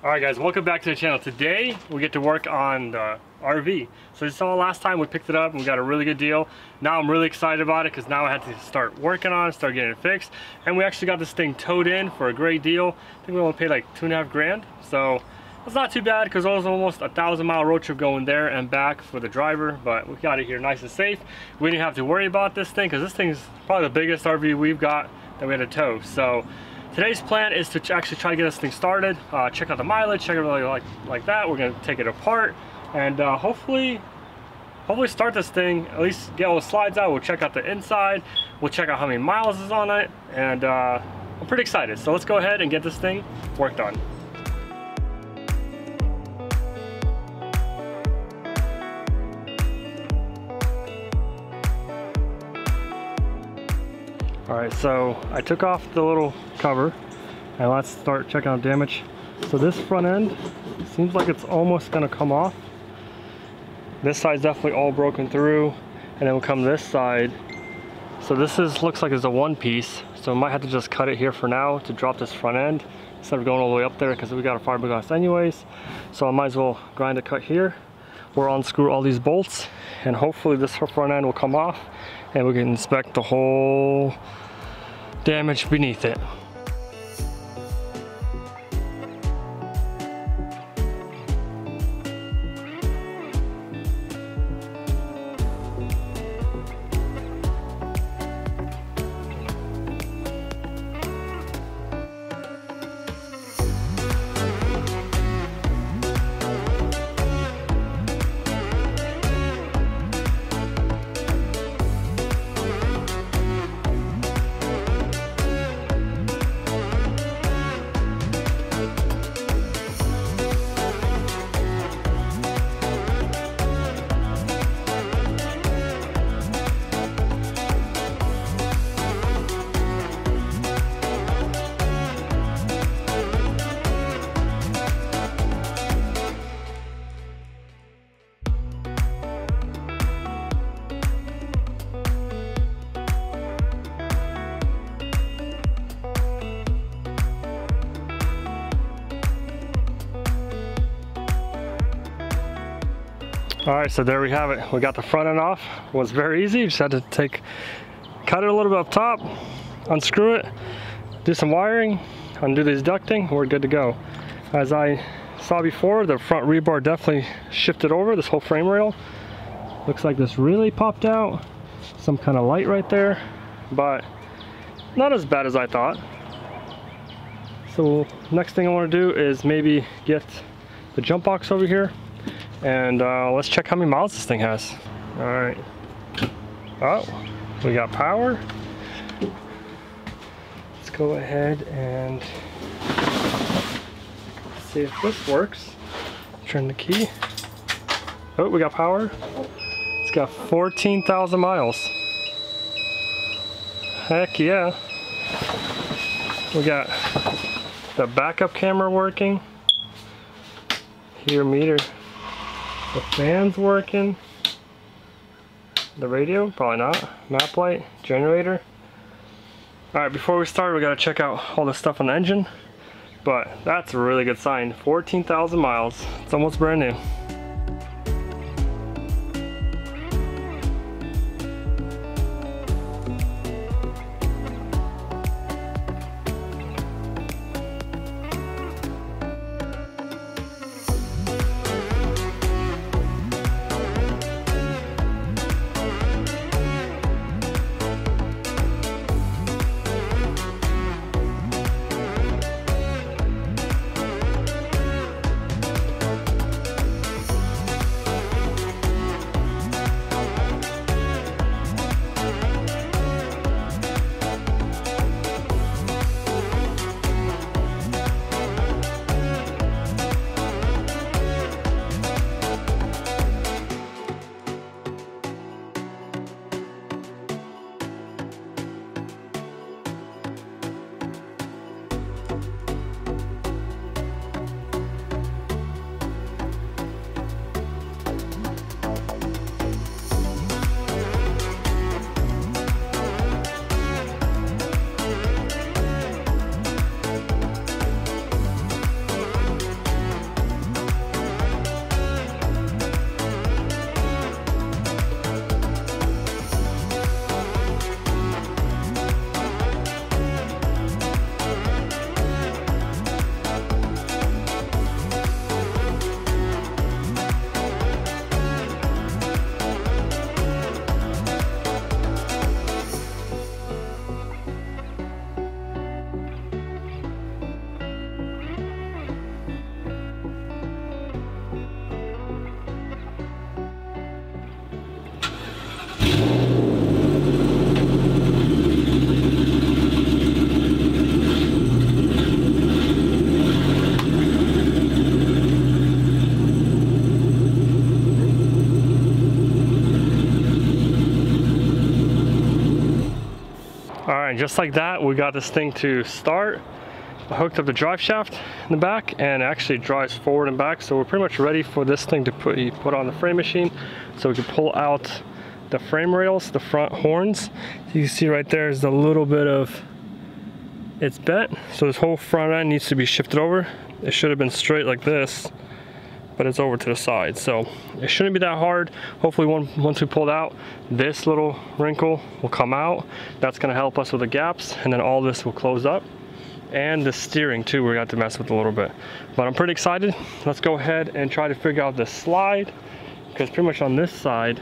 Alright guys, welcome back to the channel. Today we get to work on the RV. So you saw last time we picked it up and we got a really good deal. Now I'm really excited about it because now I had to start working on it, start getting it fixed. And we actually got this thing towed in for a great deal. I think we only paid like two and a half grand. So it's not too bad because it was almost a thousand mile road trip going there and back for the driver. But we got it here nice and safe. We didn't have to worry about this thing because this thing's probably the biggest RV we've got that we had to tow. So Today's plan is to actually try to get this thing started, uh, check out the mileage, check everything like, like that. We're gonna take it apart and uh, hopefully, hopefully start this thing, at least get all the slides out. We'll check out the inside. We'll check out how many miles is on it. And uh, I'm pretty excited. So let's go ahead and get this thing worked on. Right, so I took off the little cover and let's start checking out damage. So this front end seems like it's almost gonna come off. This side's definitely all broken through and then we'll come this side. So this is looks like it's a one piece. So we might have to just cut it here for now to drop this front end instead of going all the way up there because we got a fiberglass anyways. So I might as well grind a cut here. We'll unscrew all these bolts and hopefully this front end will come off and we can inspect the whole damage beneath it. All right, so there we have it. We got the front end off. It was very easy. Just had to take, cut it a little bit up top, unscrew it, do some wiring, undo this ducting, we're good to go. As I saw before, the front rebar definitely shifted over, this whole frame rail. Looks like this really popped out. Some kind of light right there, but not as bad as I thought. So next thing I want to do is maybe get the jump box over here and uh, let's check how many miles this thing has. All right. Oh, we got power. Let's go ahead and see if this works. Turn the key. Oh, we got power. It's got 14,000 miles. Heck yeah. We got the backup camera working. Here meter the fan's working. The radio, probably not. Map light, generator. Alright, before we start, we gotta check out all the stuff on the engine. But that's a really good sign. 14,000 miles. It's almost brand new. Just like that, we got this thing to start. I hooked up the drive shaft in the back and actually drives forward and back. So we're pretty much ready for this thing to put, put on the frame machine. So we can pull out the frame rails, the front horns. You can see right there is a little bit of, it's bent. So this whole front end needs to be shifted over. It should have been straight like this, but it's over to the side. So it shouldn't be that hard. Hopefully one, once we pull it out, this little wrinkle will come out. That's gonna help us with the gaps and then all this will close up and the steering too we're going to mess with a little bit but i'm pretty excited let's go ahead and try to figure out the slide because pretty much on this side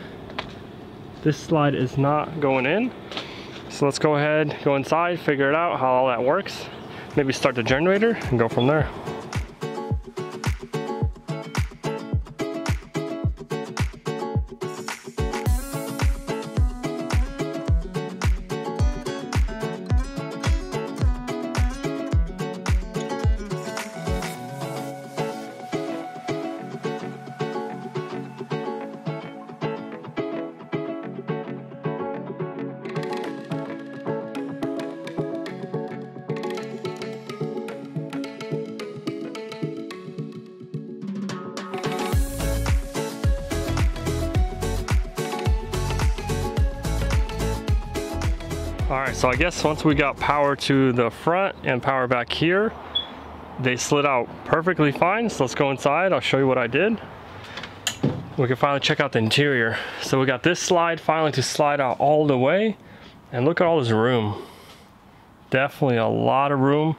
this slide is not going in so let's go ahead go inside figure it out how all that works maybe start the generator and go from there All right, so I guess once we got power to the front and power back here, they slid out perfectly fine. So let's go inside, I'll show you what I did. We can finally check out the interior. So we got this slide finally to slide out all the way. And look at all this room. Definitely a lot of room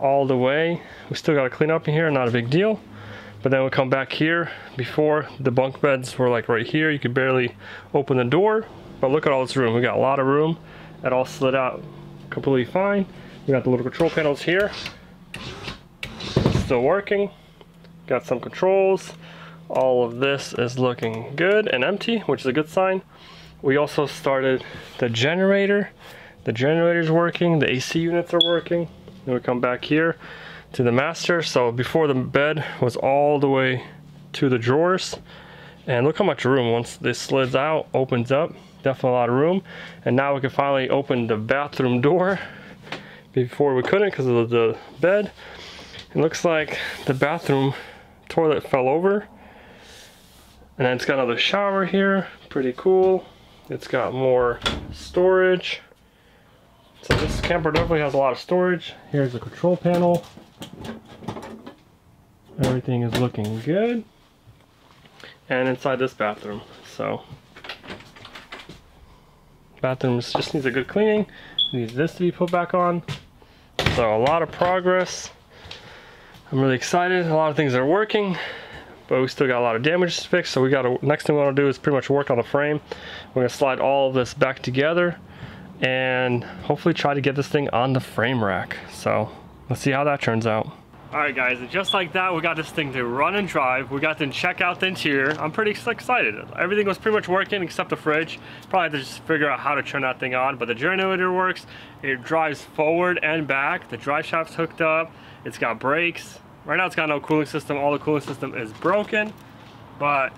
all the way. We still gotta clean up in here, not a big deal. But then we come back here. Before, the bunk beds were like right here. You could barely open the door. But look at all this room. We got a lot of room. That all slid out completely fine. We got the little control panels here. Still working. Got some controls. All of this is looking good and empty, which is a good sign. We also started the generator. The generator's working, the AC units are working. Then we come back here to the master. So before the bed was all the way to the drawers. And look how much room once this slides out, opens up definitely a lot of room. And now we can finally open the bathroom door. Before we couldn't because of the bed. It looks like the bathroom toilet fell over. And then it's got another shower here, pretty cool. It's got more storage. So this camper definitely has a lot of storage. Here's the control panel. Everything is looking good. And inside this bathroom, so Bathroom just needs a good cleaning. Needs this to be put back on. So a lot of progress. I'm really excited. A lot of things are working, but we still got a lot of damage to fix. So we got to, next thing we want to do is pretty much work on the frame. We're gonna slide all of this back together and hopefully try to get this thing on the frame rack. So let's see how that turns out. All right guys, just like that, we got this thing to run and drive. We got to check out the interior. I'm pretty excited. Everything was pretty much working except the fridge. Probably to just figure out how to turn that thing on, but the generator works. It drives forward and back. The drive shaft's hooked up. It's got brakes. Right now it's got no cooling system. All the cooling system is broken, but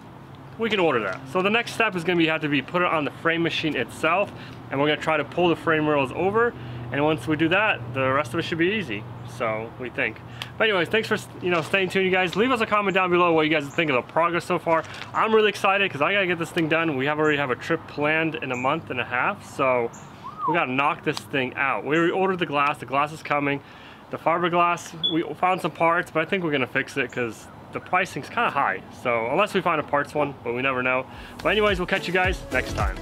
we can order that. So the next step is gonna be have to be put it on the frame machine itself, and we're gonna try to pull the frame rails over, and once we do that, the rest of it should be easy. So we think. But anyways, thanks for you know staying tuned, you guys. Leave us a comment down below what you guys think of the progress so far. I'm really excited because I gotta get this thing done. We have already have a trip planned in a month and a half, so we gotta knock this thing out. We ordered the glass. The glass is coming. The fiberglass, we found some parts, but I think we're gonna fix it because the pricing's kind of high. So unless we find a parts one, but we never know. But anyways, we'll catch you guys next time.